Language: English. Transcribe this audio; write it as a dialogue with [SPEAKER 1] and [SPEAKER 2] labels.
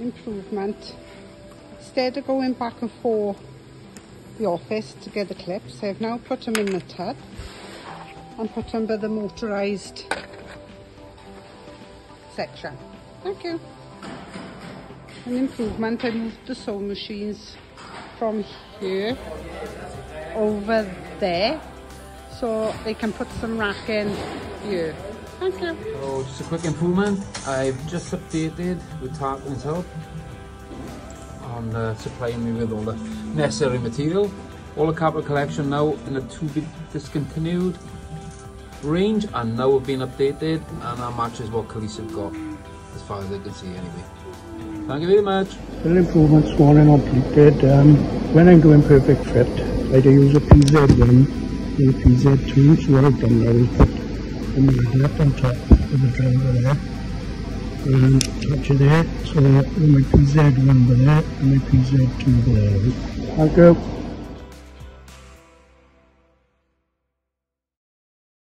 [SPEAKER 1] improvement. Instead of going back and forth the office to get the clips, I've now put them in the tub and put them by the motorised section. Thank you. An improvement, I moved the sewing machines from here over there so they can put some rack in here. Thank you.
[SPEAKER 2] So just a quick improvement. I've just updated with Tartan's help on uh, supplying me with all the necessary material. All the capital collection now in a to be discontinued range and now have been updated and that matches what Khalees have got as far as I can see anyway. Thank you very much.
[SPEAKER 3] Little improvements one and completed. Um, when I'm doing perfect fit, I do use a PZ1 and a PZ2, so what I've done now is put the magnet on top of the driver there. Um, and touch it there, so with my PZ1 there and my PZ2 there. Thank you.